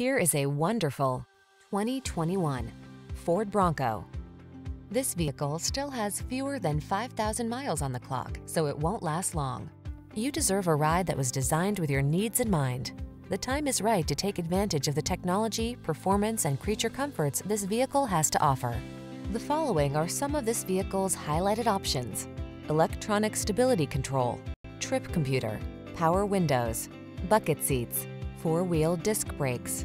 Here is a wonderful 2021 Ford Bronco. This vehicle still has fewer than 5,000 miles on the clock, so it won't last long. You deserve a ride that was designed with your needs in mind. The time is right to take advantage of the technology, performance, and creature comforts this vehicle has to offer. The following are some of this vehicle's highlighted options. Electronic stability control, trip computer, power windows, bucket seats, four-wheel disc brakes,